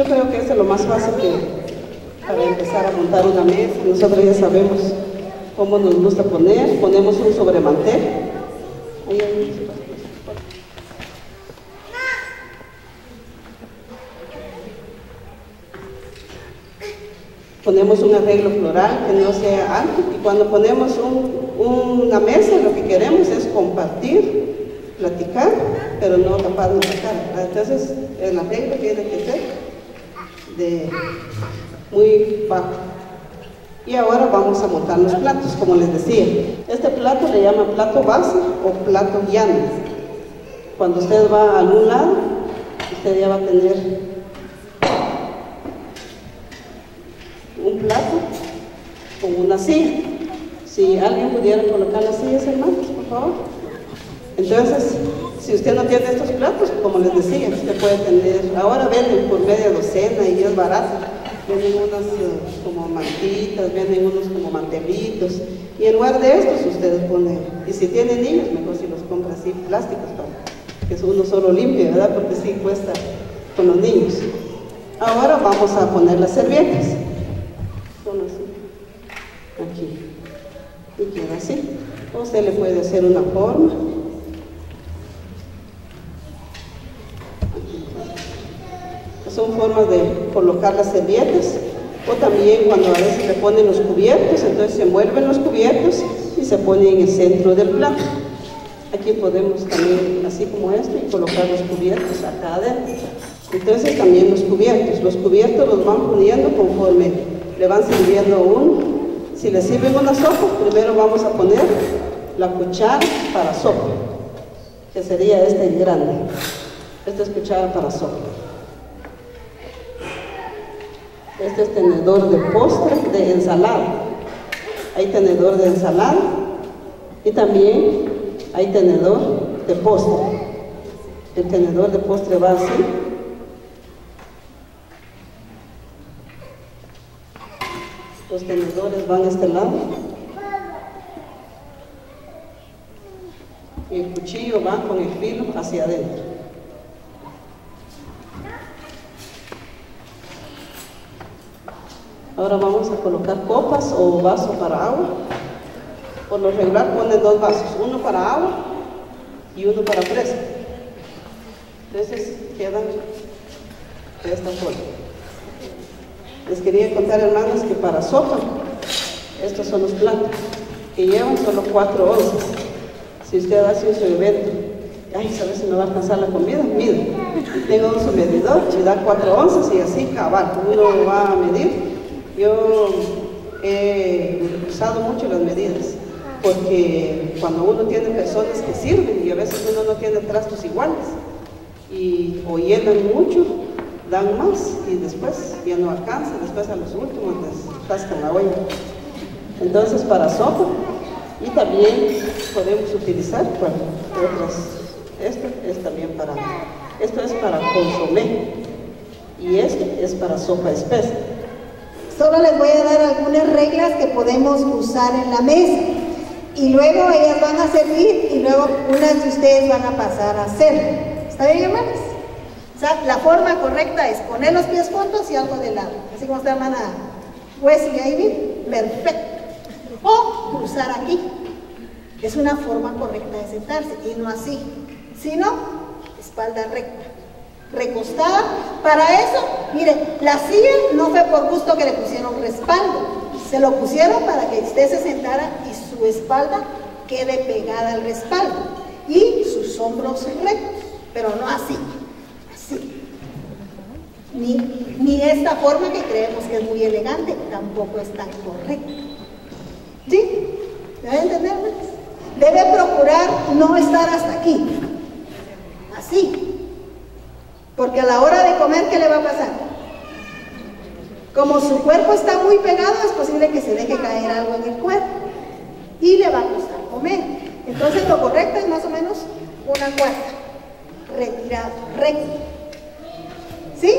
Yo creo que es lo más fácil que para empezar a montar una mesa. Nosotros ya sabemos cómo nos gusta poner. Ponemos un sobremantel. Ponemos un arreglo floral que no sea alto y cuando ponemos una mesa lo que queremos es compartir, platicar, pero no taparnos la cara. Entonces el arreglo tiene que ser de muy bajo. Y ahora vamos a montar los platos, como les decía. Este plato le llaman plato base o plato llano. Cuando usted va a algún lado, usted ya va a tener un plato con una silla. Si alguien pudiera colocar las sillas, hermanos, por favor. Entonces, si usted no tiene estos platos, como les decía, usted puede tener, ahora venden por media docena y es barato. Venden unas eh, como mantitas, venden unos como mantelitos. Y en lugar de estos, ustedes ponen, y si tienen niños, mejor si los compra así plásticos para que uno solo limpie, ¿verdad? Porque sí cuesta con los niños. Ahora vamos a poner las servietas aquí y queda así usted le puede hacer una forma son formas de colocar las servilletas o también cuando a veces le ponen los cubiertos entonces se envuelven los cubiertos y se pone en el centro del plato aquí podemos también así como esto y colocar los cubiertos acá adentro entonces también los cubiertos los cubiertos los van poniendo conforme le van sirviendo uno. Si le sirven una sopa, primero vamos a poner la cuchara para sopa, que sería este grande. Esta es cuchara para sopa. Este es tenedor de postre, de ensalada. Hay tenedor de ensalada y también hay tenedor de postre. El tenedor de postre va así Los tenedores van a este lado. Y el cuchillo va con el filo hacia adentro. Ahora vamos a colocar copas o vasos para agua. Por lo regular ponen dos vasos, uno para agua y uno para fresco. Entonces quedan de esta forma. Les quería contar, hermanos, que para sopa, estos son los platos, que llevan solo cuatro onzas. Si usted hace su evento, ay, ¿sabes si me va a alcanzar la comida? Mire, tengo un medidor, me da cuatro onzas y así cabal, uno va a medir. Yo he usado mucho las medidas, porque cuando uno tiene personas que sirven y a veces uno no tiene trastos iguales, y o llenan mucho, dan más y después ya no alcanza, después a los últimos les tascan la olla. Entonces para sopa y también podemos utilizar bueno, otras, esto es también para, esto es para consomé y esto es para sopa espesa. Solo les voy a dar algunas reglas que podemos usar en la mesa y luego ellas van a servir y luego unas de ustedes van a pasar a hacer. ¿Está bien, hermanos? la forma correcta es poner los pies juntos y algo de lado. Así como está hermana Wesley ahí, perfecto. O cruzar aquí. Es una forma correcta de sentarse y no así. Sino, espalda recta. Recostada. Para eso, mire, la silla no fue por gusto que le pusieron respaldo. Se lo pusieron para que usted se sentara y su espalda quede pegada al respaldo. Y sus hombros rectos, pero no así ni, ni esta forma que creemos que es muy elegante tampoco es tan correcta. ¿Sí? ¿Debe entender? Debe procurar no estar hasta aquí. Así. Porque a la hora de comer, ¿qué le va a pasar? Como su cuerpo está muy pegado, es posible que se deje caer algo en el cuerpo. Y le va a costar comer. Entonces lo correcto es más o menos una cuarta. Retirado, recto. ¿Sí?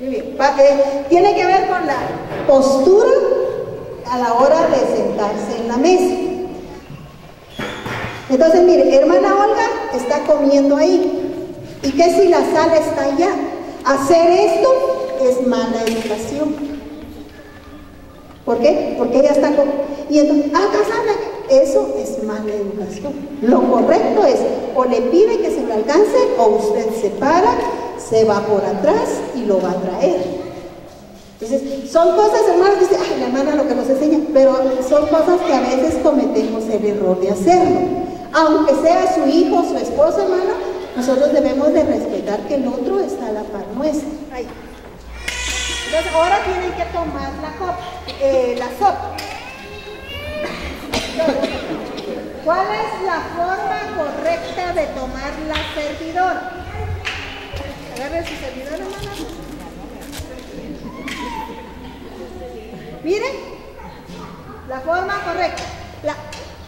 Muy bien. Eh, tiene que ver con la postura a la hora de sentarse en la mesa. Entonces, mire, hermana Olga está comiendo ahí. ¿Y qué si la sala está allá? Hacer esto es mala educación. ¿Por qué? Porque ella está con... Y entonces, ah, casada, eso es mala educación. Lo correcto es, o le pide que se lo alcance, o usted se para, se va por atrás y lo va a traer. Entonces, son cosas, hermanos, dice, ay, la hermana lo que nos enseña, pero son cosas que a veces cometemos el error de hacerlo. Aunque sea su hijo, su esposo, hermano, nosotros debemos de respetar que el otro está a la par nuestra. Entonces, ahora tienen que tomar la copa, eh, la sopa. ¿Cuál es la forma correcta de tomar la servidora? Agarre su servidor, hermano. Miren, la forma correcta.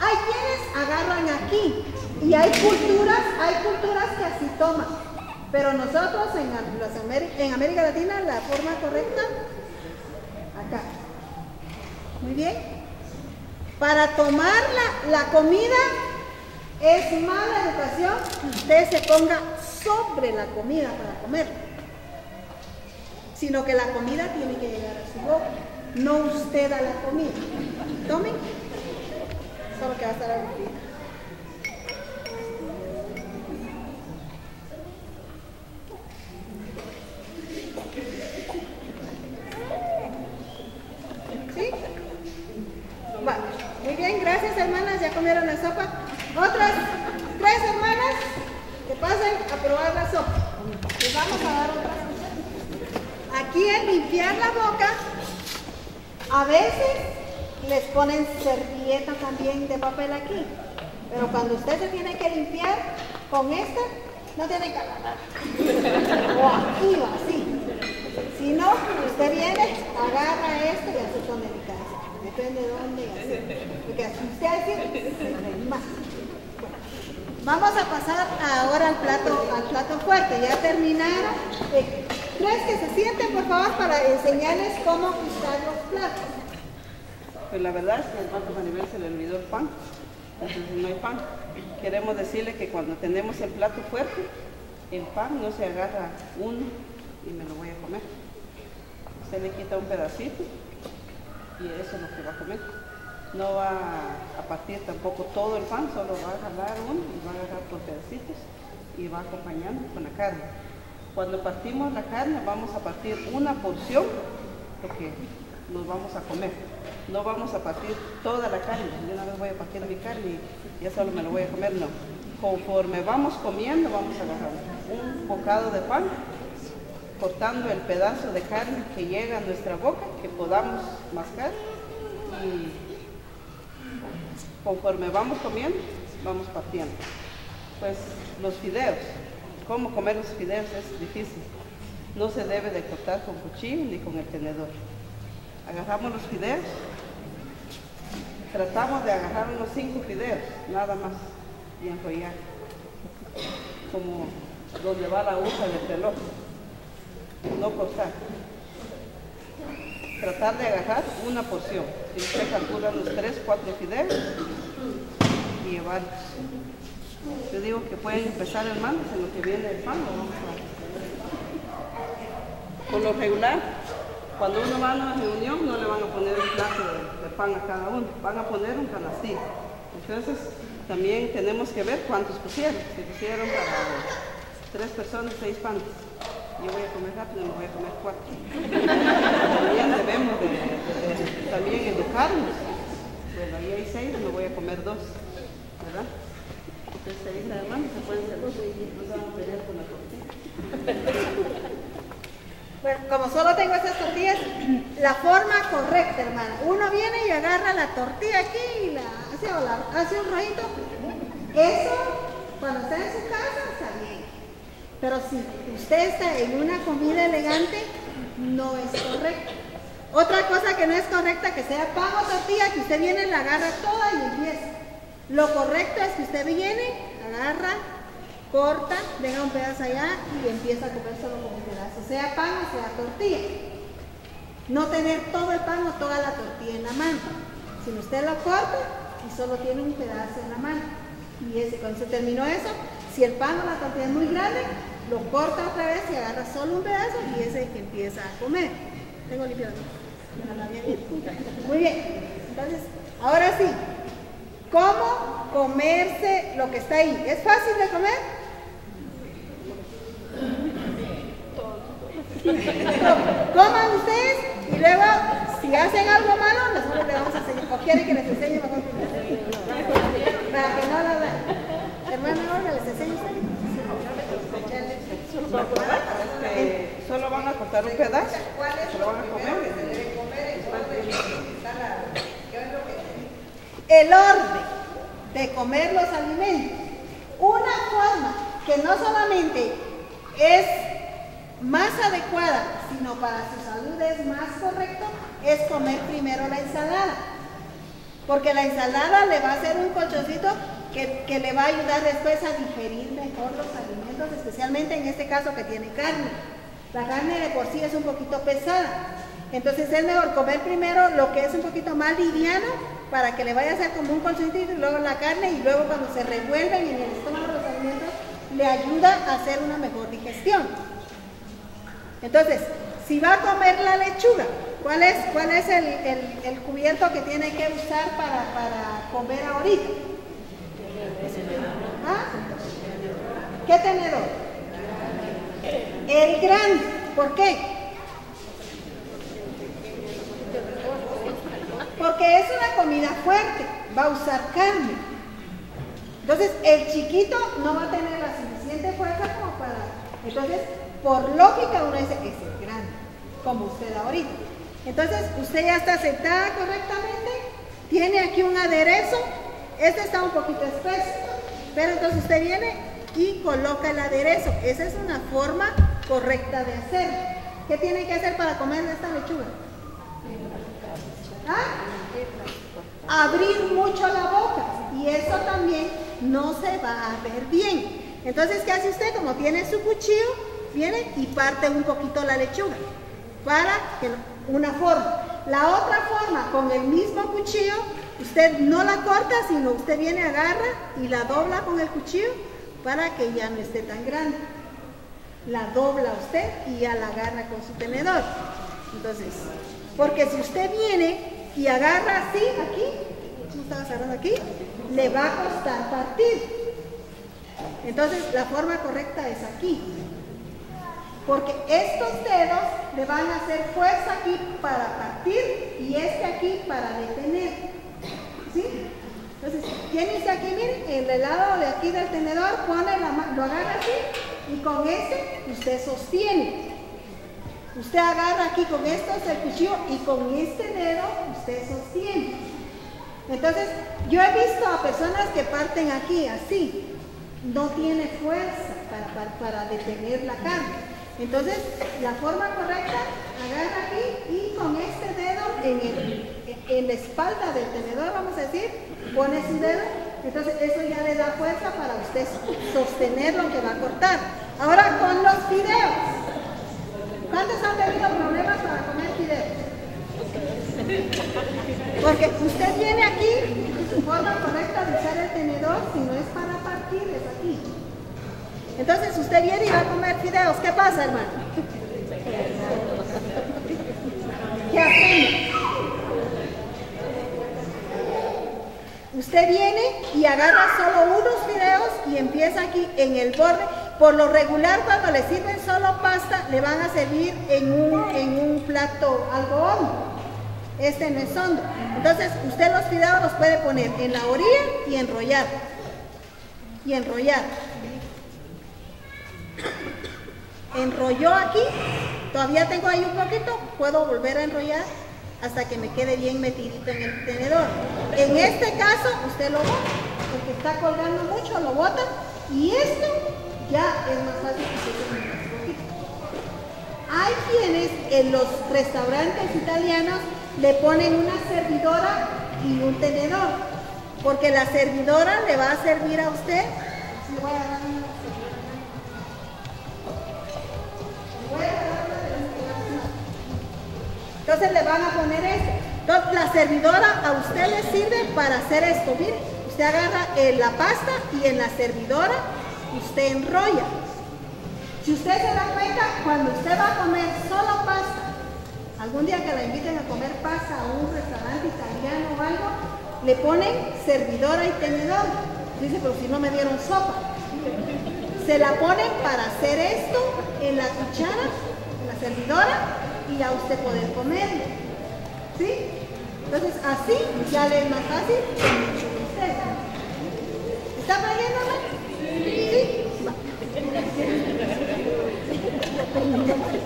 hay quienes agarran aquí y hay culturas, hay culturas que así toman. Pero nosotros en, América Latina la forma correcta, acá. Muy bien. Para tomar la, la comida es mala educación que usted se ponga sobre la comida para comer. Sino que la comida tiene que llegar a su boca no usted a la comida. Tomen. Solo que va a estar aburrida. Sopa. Otras tres hermanas que pasen a probar la sopa. Les vamos a dar otra. Aquí es limpiar la boca a veces les ponen servilleta también de papel aquí, pero cuando usted se tiene que limpiar con esta, no tiene que agarrar. O aquí o así. Si no, usted viene, agarra esto y así con. Depende de dónde. Porque así usted así, se más. Vamos a pasar ahora al plato, al plato fuerte. Ya terminaron. Eh, ¿Crees que se sienten, por favor, para enseñarles cómo usar los platos? Pues la verdad es que al Banco Maribel se le olvidó el pan, entonces no hay pan. Queremos decirle que cuando tenemos el plato fuerte, el pan no se agarra uno y me lo voy a comer. Usted le quita un pedacito y eso es lo que va a comer. No va a partir tampoco todo el pan, solo va a agarrar uno y va a agarrar por pedacitos y va acompañando con la carne. Cuando partimos la carne vamos a partir una porción porque nos vamos a comer. No vamos a partir toda la carne. Yo una vez voy a partir mi carne y ya solo me lo voy a comer, no. Conforme vamos comiendo vamos a agarrar un bocado de pan, cortando el pedazo de carne que llega a nuestra boca, que podamos mascar y conforme vamos comiendo, vamos partiendo. Pues los fideos, cómo comer los fideos es difícil. No se debe de cortar con cuchillo ni con el tenedor. Agarramos los fideos, tratamos de agarrar unos cinco fideos, nada más, y enrollar, como donde va la aguja del reloj, no cortar. Tratar de agarrar una porción. Si usted calcula los tres, cuatro fideos y llevarlos. Yo digo que pueden empezar hermanos en lo que viene el pan. Por lo regular, cuando uno va a una reunión no le van a poner un plato de, pan a cada uno, van a poner un canastillo. Entonces también tenemos que ver cuántos pusieron. Si pusieron para tres personas, seis panes. Yo voy a comer rápido, me voy a comer cuatro. también debemos de, también educarnos. Bueno, ahí hay seis, me voy a comer dos. ¿Verdad? Bueno, como solo tengo esas tortillas, la forma correcta, hermana. Uno viene y agarra la tortilla aquí y la hace, un rojito. Eso, cuando está en su casa. Pero si usted está en una comida elegante, no es correcto. Otra cosa que no es correcta, que sea pan o tortilla, que usted viene, la agarra toda y empieza. Lo correcto es que usted viene, agarra, corta, deja un pedazo allá y empieza a comer solo con un pedazo, sea pan o sea tortilla. No tener todo el pan o toda la tortilla en la mano, sino usted lo corta y solo tiene un pedazo en la mano. Y ese, cuando se terminó eso, si el pan o la tortilla es muy grande, lo corta otra vez y agarra solo un pedazo y ese que empieza a comer. Tengo limpiado. Muy bien. Entonces, ahora sí, ¿cómo comerse lo que está ahí? ¿Es fácil de comer? Coman ustedes y luego, si hacen algo malo, nosotros le vamos a enseñar. ¿O quieren que les enseñe mejor? Para que no lo vean. Hermana Olga, ¿les enseño ustedes? Este, solo van a cortar un pedazo. Solo van a comer. El orden de comer los alimentos. Una forma que no solamente es más adecuada, sino para su salud es más correcto, es comer primero la ensalada. Porque la ensalada le va a hacer un colchoncito que, que, le va a ayudar después a digerir mejor los alimentos, especialmente en este caso que tiene carne. La carne de por sí es un poquito pesada. Entonces es mejor comer primero lo que es un poquito más liviano para que le vaya a hacer como un colchoncito y luego la carne y luego cuando se revuelven en el estómago los alimentos le ayuda a hacer una mejor digestión. Entonces, si va a comer la lechuga, ¿cuál es, cuál es el, el, cubierto que tiene que usar para, para comer ahorita? ¿Ah? ¿Qué tenedor? El grande. ¿Por qué? Porque es una comida fuerte, va a usar carne. Entonces, el chiquito no va a tener la suficiente fuerza como para... Entonces, por lógica uno dice, es el grande, como usted ahorita. Entonces, usted ya está sentada correctamente, tiene aquí un aderezo, este está un poquito espeso, pero entonces usted viene y coloca el aderezo. Esa es una forma correcta de hacer. ¿Qué tiene que hacer para comer esta lechuga? ¿Ah? Abrir mucho la boca y eso también no se va a ver bien. Entonces, ¿qué hace usted? Como tiene su cuchillo, viene y parte un poquito la lechuga para que una forma. La otra forma, con el mismo cuchillo, usted no la corta, sino usted viene, agarra y la dobla con el cuchillo para que ya no esté tan grande. La dobla usted y ya la agarra con su tenedor. Entonces, porque si usted viene y agarra así, aquí, ¿tú estabas agarrando aquí? Le va a costar partir. Entonces, la forma correcta es aquí. Porque estos dedos le van a hacer fuerza aquí para partir y este aquí para detener. Entonces, tiene aquí, miren, en el lado de aquí del tenedor, pone la lo agarra así y con este usted sostiene. Usted agarra aquí con esto el cuchillo y con este dedo usted sostiene. Entonces, yo he visto a personas que parten aquí así, no tiene fuerza para, para, para detener la carne. Entonces, la forma correcta, agarra aquí y con este dedo en, el, en la espalda del tenedor, vamos a decir, pone su dedo, entonces eso ya le da fuerza para usted sostener lo que va a cortar. Ahora con los fideos. ¿Cuántos han tenido problemas para comer fideos? Porque usted viene aquí, su forma correcta de usar el tenedor, si no es para partir, es aquí. Entonces usted viene y va a comer fideos. ¿Qué pasa, hermano? ¿Qué hacemos? Usted viene y agarra solo unos fideos y empieza aquí en el borde. Por lo regular, cuando le sirven solo pasta, le van a servir en un, en un plato algo hondo. Este no es hondo. Entonces, usted los fideos los puede poner en la orilla y enrollar. Y enrollar enrolló aquí, todavía tengo ahí un poquito, puedo volver a enrollar hasta que me quede bien metidito en el tenedor. En este caso, usted lo bota, porque está colgando mucho, lo bota, y esto ya es más fácil que se. Hay quienes en los restaurantes italianos le ponen una servidora y un tenedor, porque la servidora le va a servir a usted. Voy a Entonces le van a poner esto. Entonces la servidora a usted le sirve para hacer esto. Mire, usted agarra la pasta y en la servidora usted enrolla. Si usted se da cuenta, cuando usted va a comer solo pasta, algún día que la inviten a comer pasta a un restaurante italiano o algo, le ponen servidora y tenedor. Dice, pero si no me dieron sopa. Se la ponen para hacer esto en la cuchara, en la servidora, y a usted poder comerlo. ¿Sí? Entonces así ya le es más fácil ¿Está aprendiendo Sí. ¿Sí?